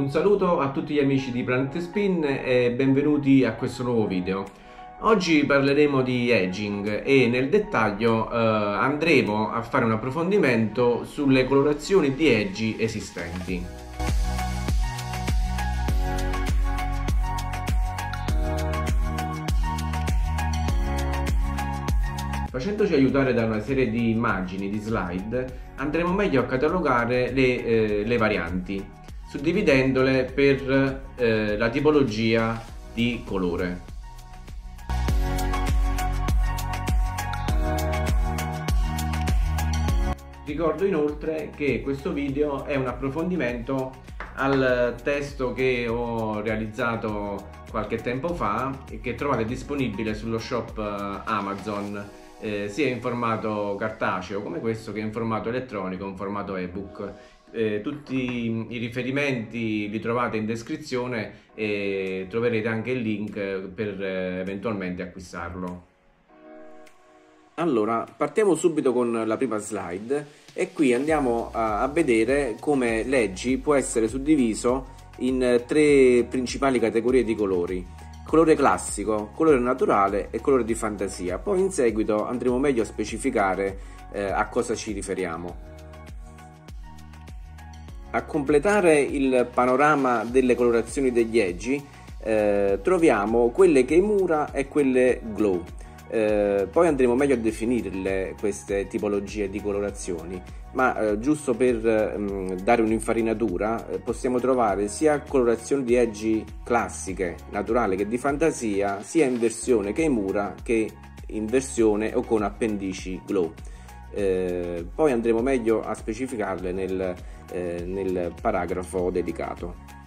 Un saluto a tutti gli amici di Planet Spin e benvenuti a questo nuovo video. Oggi parleremo di edging e nel dettaglio eh, andremo a fare un approfondimento sulle colorazioni di edgi esistenti. Facendoci aiutare da una serie di immagini, di slide, andremo meglio a catalogare le, eh, le varianti suddividendole per eh, la tipologia di colore. Ricordo inoltre che questo video è un approfondimento al testo che ho realizzato qualche tempo fa e che trovate disponibile sullo shop eh, Amazon eh, sia in formato cartaceo come questo che in formato elettronico, in formato ebook eh, tutti i riferimenti li trovate in descrizione e troverete anche il link per eh, eventualmente acquistarlo. Allora, partiamo subito con la prima slide e qui andiamo a, a vedere come leggi può essere suddiviso in tre principali categorie di colori colore classico, colore naturale e colore di fantasia. Poi in seguito andremo meglio a specificare eh, a cosa ci riferiamo. A completare il panorama delle colorazioni degli edgi eh, troviamo quelle che mura e quelle glow. Eh, poi andremo meglio a definirle queste tipologie di colorazioni, ma eh, giusto per mh, mm, dare un'infarinatura eh, possiamo trovare sia colorazioni di edgi classiche, naturali che di fantasia, sia in versione che mura che in versione o con appendici glow. Eh, poi andremo meglio a specificarle nel, eh, nel paragrafo dedicato.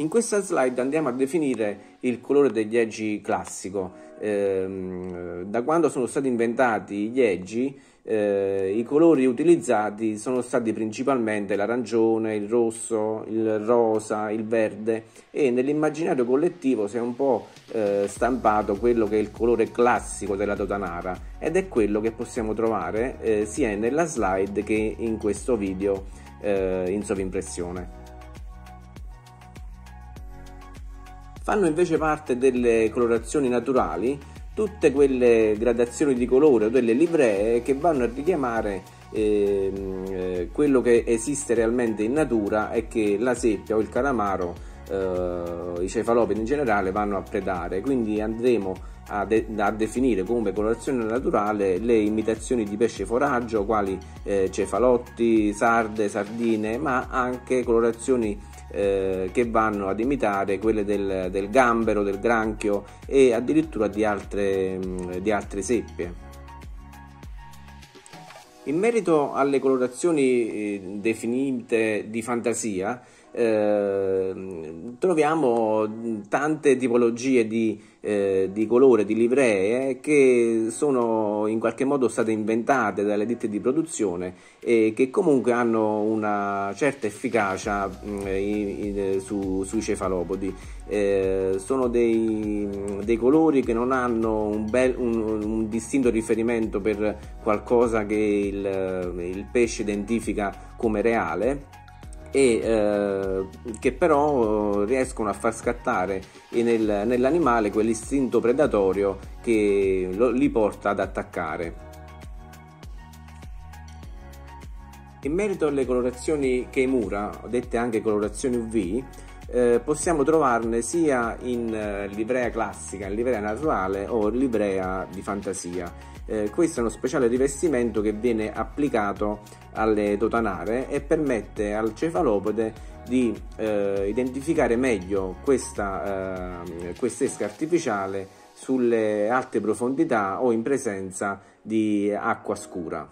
In questa slide andiamo a definire il colore degli edgi classico. Eh, da quando sono stati inventati gli edgi eh, i colori utilizzati sono stati principalmente l'arancione, il rosso, il rosa, il verde e nell'immaginario collettivo si è un po' eh, stampato quello che è il colore classico della Totanara ed è quello che possiamo trovare eh, sia nella slide che in questo video eh, in sovrimpressione. Fanno invece parte delle colorazioni naturali tutte quelle gradazioni di colore o delle livree che vanno a richiamare ehm, eh, quello che esiste realmente in natura e che la seppia o il calamaro, eh, i cefalopodi in generale, vanno a predare. Quindi andremo a, de- a, definire come colorazione naturale le imitazioni di pesce foraggio, quali eh, cefalotti, sarde, sardine, ma anche colorazioni eh, che vanno ad imitare quelle del, del, gambero, del granchio e addirittura di altre, mm, di altre seppie. In merito alle colorazioni eh, definite di fantasia, eh, troviamo tante tipologie di, eh, di, colore, di livree che sono in qualche modo state inventate dalle ditte di produzione e che comunque hanno una certa efficacia in, su, sui cefalopodi. Eh, sono dei, dei, colori che non hanno un, bel, un, un distinto riferimento per qualcosa che il, il pesce identifica come reale e eh, che però riescono a far scattare nel, nell'animale quell'istinto predatorio che lo, li porta ad attaccare. In merito alle colorazioni Keimura, dette anche colorazioni UV, eh, possiamo trovarne sia in eh, livrea classica, in livrea naturale o livrea di fantasia. Eh, questo è uno speciale rivestimento che viene applicato alle totanare e permette al cefalopode di eh, identificare meglio questa eh, quest'esca artificiale sulle alte profondità o in presenza di acqua scura.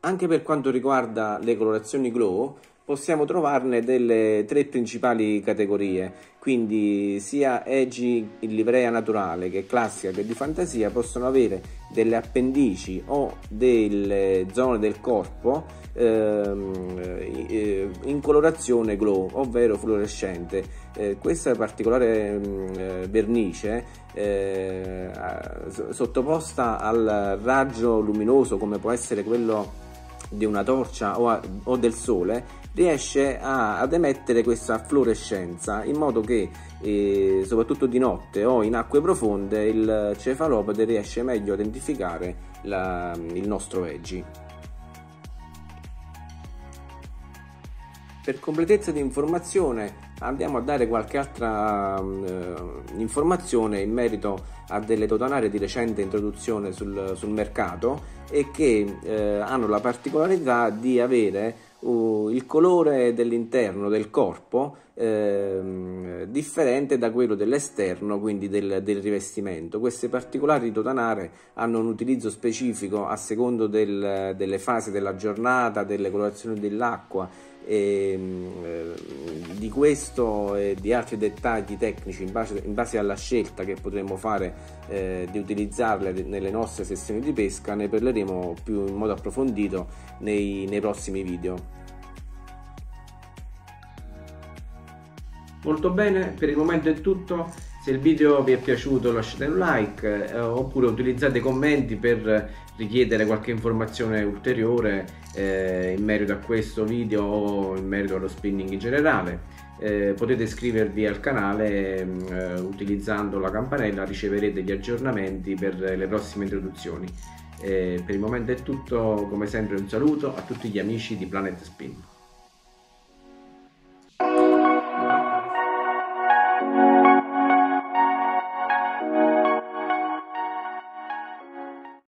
Anche per quanto riguarda le colorazioni glow, possiamo trovarne delle tre principali categorie, quindi sia edgy in livrea naturale che classica che di fantasia possono avere delle appendici o delle zone del corpo ehm, eh, in colorazione glow, ovvero fluorescente. Eh, questa particolare mm, eh, vernice eh, sottoposta al raggio luminoso come può essere quello di una torcia o, a, o del sole riesce a, ad emettere questa fluorescenza in modo che eh, soprattutto di notte o in acque profonde il cefalopode riesce meglio a identificare la, il nostro veggie. Per completezza di informazione andiamo a dare qualche altra eh, informazione in merito a delle totanarie di recente introduzione sul, sul mercato e che eh, hanno la particolarità di avere uh, il colore dell'interno del corpo eh, differente da quello dell'esterno, quindi del, del, rivestimento. Queste particolari totanare hanno un utilizzo specifico a secondo del, delle fasi della giornata, delle colorazioni dell'acqua e, eh, di questo e di altri dettagli tecnici in base, in base alla scelta che potremo fare eh, di utilizzarle nelle nostre sessioni di pesca ne parleremo più in modo approfondito nei, nei prossimi video. Molto bene, per il momento è tutto. Se il video vi è piaciuto lasciate un like eh, oppure utilizzate i commenti per richiedere qualche informazione ulteriore eh, in merito a questo video o in merito allo spinning in generale. Eh, potete iscrivervi al canale eh, utilizzando la campanella, riceverete gli aggiornamenti per le prossime introduzioni. Eh, per il momento è tutto, come sempre un saluto a tutti gli amici di Planet Spin.